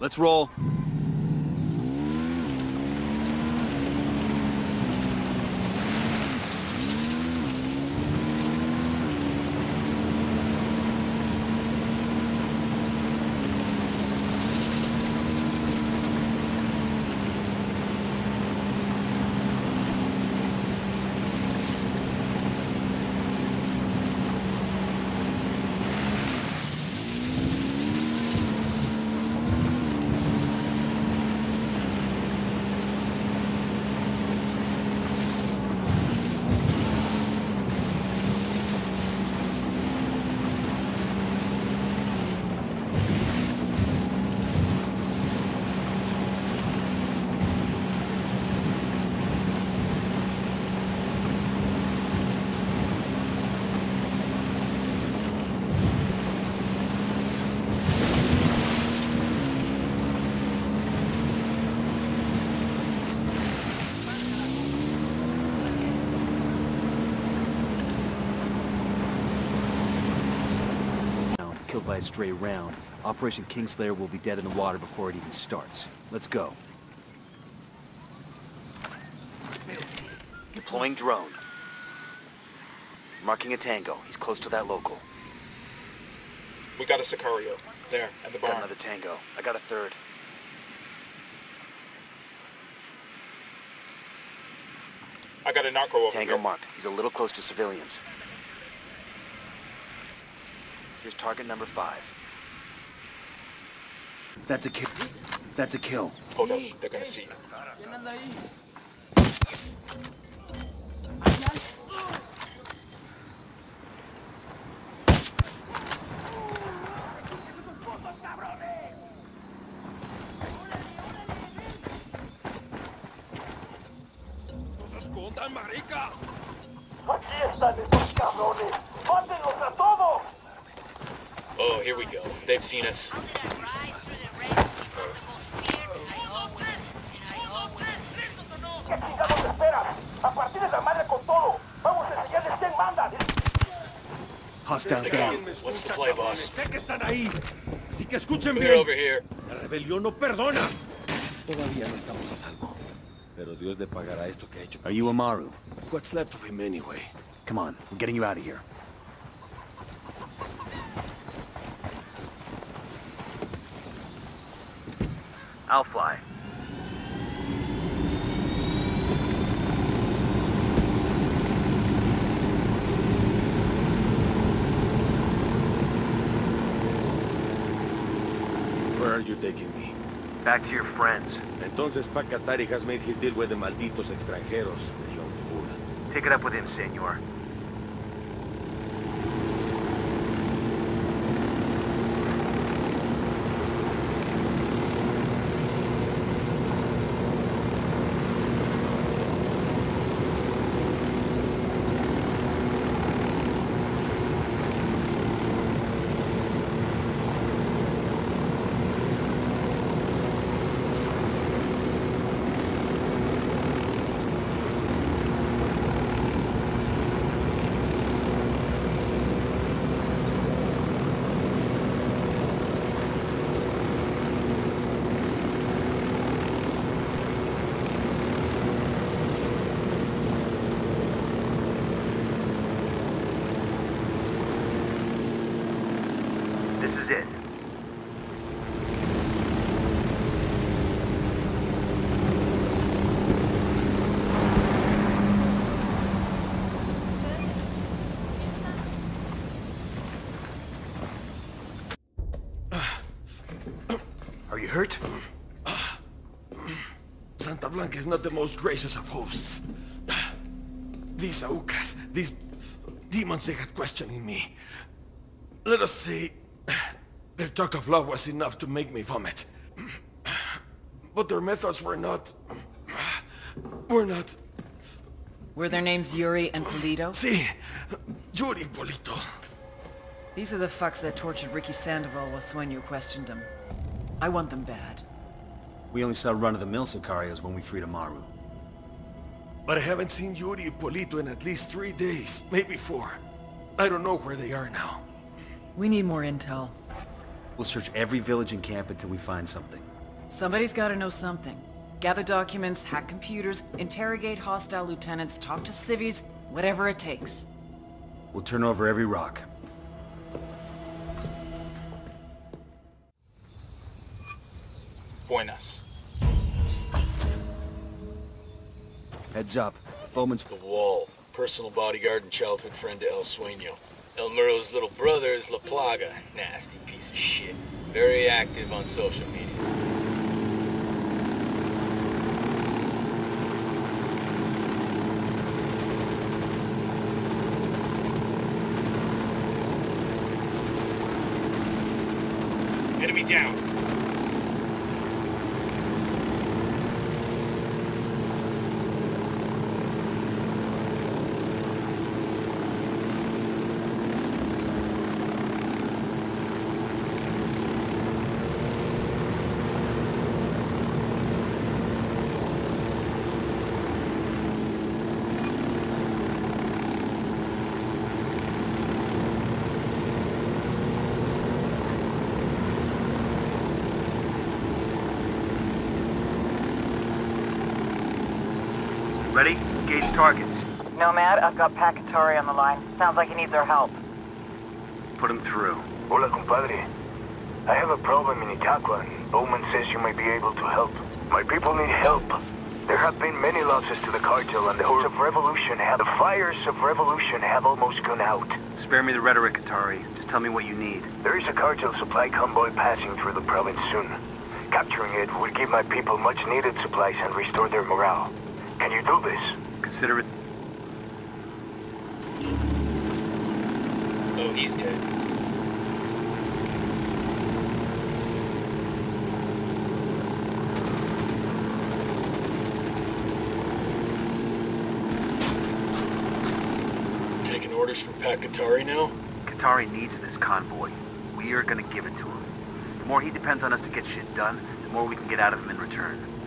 Let's roll. Killed by a stray round. Operation Kingslayer will be dead in the water before it even starts. Let's go. Deploying drone. Marking a tango. He's close to that local. We got a Sicario. There, at the Got barn. another tango. I got a third. I got a narco over Tango here. marked. He's a little close to civilians. Here's target number five. That's a kill. That's a kill. Oh, Hold up, they're gonna see you. Aquí están esos cabrones. We go. They've seen us. Hostile down. What's the play, boss? Sé que están ahí. Así que escuchen They're bien. over here. La rebelión no perdona. Todavía no estamos a salvo. Pero Dios le pagará esto que ha hecho. Are you Amaru? What's left of him anyway? Come on, we're getting you out of here. I'll fly. Where are you taking me? Back to your friends. Entonces Pac Katari has made his deal with the malditos extranjeros, the young fool. Take it up with him, senor. This is it. Are you hurt? Santa Blanca is not the most gracious of hosts. These Aucas, these demons they had questioning me. Let us say, their talk of love was enough to make me vomit. But their methods were not... were not... Were their names Yuri and Polito? See, Yuri Polito. These are the fucks that tortured Ricky Sandoval while Sueño questioned him. I want them bad. We only saw run-of-the-mill Sicarios when we freed Amaru. But I haven't seen Yuri and Polito in at least three days, maybe four. I don't know where they are now. We need more intel. We'll search every village and camp until we find something. Somebody's gotta know something. Gather documents, hack computers, interrogate hostile lieutenants, talk to civvies, whatever it takes. We'll turn over every rock. Buenas. Heads up. Bowman's... The Wall, personal bodyguard and childhood friend to El Sueño. El Muro's little brother is La Plaga, nasty piece of shit. Very active on social media. Enemy down. Ready? Engage targets. Nomad, I've got Pac Katari on the line. Sounds like he needs our help. Put him through. Hola, compadre. I have a problem in Itacua, and Bowman says you may be able to help. My people need help. There have been many losses to the cartel, and the hordes of revolution have... The fires of revolution have almost gone out. Spare me the rhetoric, Katari. Just tell me what you need. There is a cartel supply convoy passing through the province soon. Capturing it would give my people much-needed supplies and restore their morale. Can you do this? Consider it... Oh, he's dead. Taking orders from Pac Katari now? Katari needs this convoy. We are gonna give it to him. The more he depends on us to get shit done, the more we can get out of him in return.